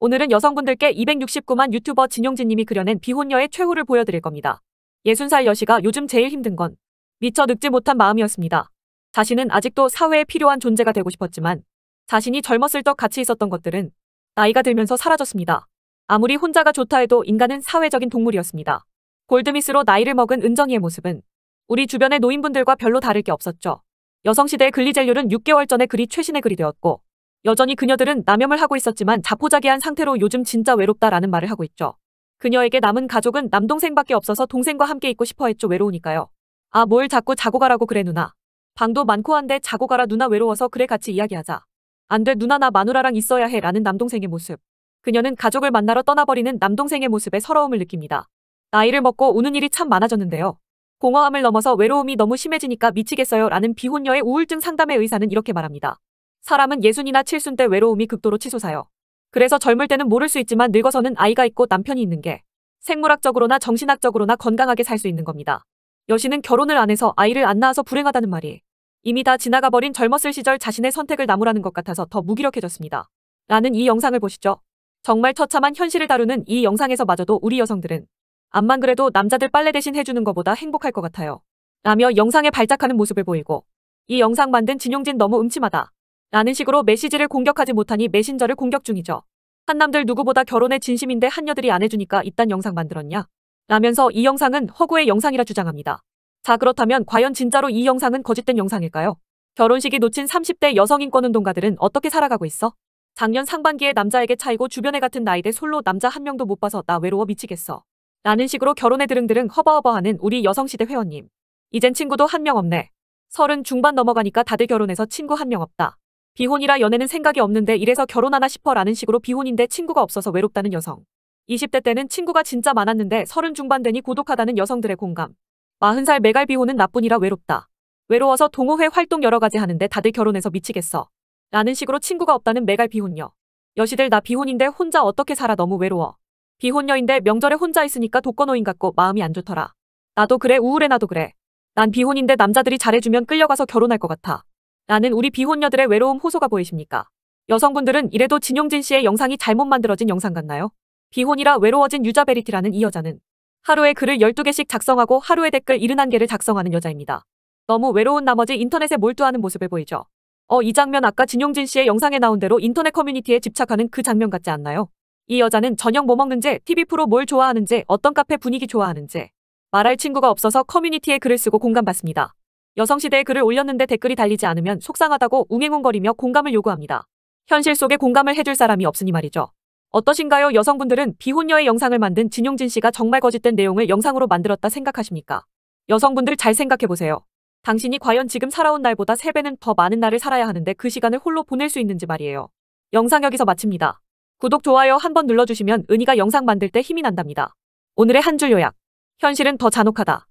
오늘은 여성분들께 269만 유튜버 진용진님이 그려낸 비혼녀의 최후를 보여드릴 겁니다. 60살 여시가 요즘 제일 힘든 건 미처 늙지 못한 마음이었습니다. 자신은 아직도 사회에 필요한 존재가 되고 싶었지만 자신이 젊었을 적 같이 있었던 것들은 나이가 들면서 사라졌습니다. 아무리 혼자가 좋다 해도 인간은 사회적인 동물이었습니다. 골드미스로 나이를 먹은 은정이의 모습은 우리 주변의 노인분들과 별로 다를 게 없었죠. 여성시대의 글리젤률은 6개월 전에 글이 최신의 글이 되었고 여전히 그녀들은 남염을 하고 있었지만 자포자기한 상태로 요즘 진짜 외롭다라는 말을 하고 있죠. 그녀에게 남은 가족은 남동생밖에 없어서 동생과 함께 있고 싶어 했죠. 외로우니까요. 아, 뭘 자꾸 자고 가라고 그래 누나. 방도 많고 한데 자고 가라 누나 외로워서 그래 같이 이야기하자. 안 돼 누나 나 마누라랑 있어야 해 라는 남동생의 모습. 그녀는 가족을 만나러 떠나버리는 남동생의 모습에 서러움을 느낍니다. 나이를 먹고 우는 일이 참 많아졌는데요. 공허함을 넘어서 외로움이 너무 심해지니까 미치겠어요 라는 비혼녀의 우울증 상담의 의사는 이렇게 말합니다. 사람은 예순이나 칠순 때 외로움이 극도로 치솟아요. 그래서 젊을 때는 모를 수 있지만 늙어서는 아이가 있고 남편이 있는 게 생물학적으로나 정신학적으로나 건강하게 살 수 있는 겁니다. 여신은 결혼을 안 해서 아이를 안 낳아서 불행하다는 말이 이미 다 지나가 버린 젊었을 시절 자신의 선택을 나무라는 것 같아서 더 무기력해졌습니다. 라는 이 영상을 보시죠. 정말 처참한 현실을 다루는 이 영상에서 마저도 우리 여성들은 암만 그래도 남자들 빨래 대신 해주는 것보다 행복할 것 같아요. 라며 영상에 발작하는 모습을 보이고 이 영상 만든 진용진 너무 음침하다. 라는 식으로 메시지를 공격하지 못하니 메신저를 공격 중이죠. 한남들 누구보다 결혼에 진심인데 한여들이 안 해주니까 이딴 영상 만들었냐? 라면서 이 영상은 허구의 영상이라 주장합니다. 자 그렇다면 과연 진짜로 이 영상은 거짓된 영상일까요? 결혼식이 놓친 30대 여성인권운동가들은 어떻게 살아가고 있어? 작년 상반기에 남자에게 차이고 주변에 같은 나이대 솔로 남자 한 명도 못 봐서 나 외로워 미치겠어. 라는 식으로 결혼에 드릉드릉 허버허버하는 우리 여성시대 회원님. 이젠 친구도 한 명 없네. 서른 중반 넘어가니까 다들 결혼해서 친구 한 명 없다. 비혼이라 연애는 생각이 없는데 이래서 결혼하나 싶어 라는 식으로 비혼인데 친구가 없어서 외롭다는 여성. 20대 때는 친구가 진짜 많았는데 서른 중반 되니 고독하다는 여성들의 공감. 40살 매갈 비혼은 나뿐이라 외롭다. 외로워서 동호회 활동 여러 가지 하는데 다들 결혼해서 미치겠어. 라는 식으로 친구가 없다는 매갈 비혼녀. 여시들 나 비혼인데 혼자 어떻게 살아 너무 외로워. 비혼녀인데 명절에 혼자 있으니까 독거노인 같고 마음이 안 좋더라. 나도 그래 우울해 나도 그래. 난 비혼인데 남자들이 잘해주면 끌려가서 결혼할 것 같아. 라는 우리 비혼녀들의 외로움 호소가 보이십니까? 여성분들은 이래도 진용진 씨의 영상이 잘못 만들어진 영상 같나요? 비혼이라 외로워진 유자베리티라는 이 여자는 하루에 글을 12개씩 작성하고 하루에 댓글 71개를 작성하는 여자입니다. 너무 외로운 나머지 인터넷에 몰두하는 모습을 보이죠. 어, 이 장면 아까 진용진 씨의 영상에 나온 대로 인터넷 커뮤니티에 집착하는 그 장면 같지 않나요? 이 여자는 저녁 뭐 먹는지, TV 프로 뭘 좋아하는지, 어떤 카페 분위기 좋아하는지 말할 친구가 없어서 커뮤니티에 글을 쓰고 공감받습니다. 여성시대에 글을 올렸는데 댓글이 달리지 않으면 속상하다고 웅행웅거리며 공감을 요구합니다. 현실 속에 공감을 해줄 사람이 없으니 말이죠. 어떠신가요? 여성분들은 비혼녀의 영상을 만든 진용진 씨가 정말 거짓된 내용을 영상으로 만들었다 생각하십니까? 여성분들 잘 생각해보세요. 당신이 과연 지금 살아온 날보다 3배는 더 많은 날을 살아야 하는데 그 시간을 홀로 보낼 수 있는지 말이에요. 영상 여기서 마칩니다. 구독, 좋아요 한번 눌러주시면 은희가 영상 만들 때 힘이 난답니다. 오늘의 한 줄 요약. 현실은 더 잔혹하다.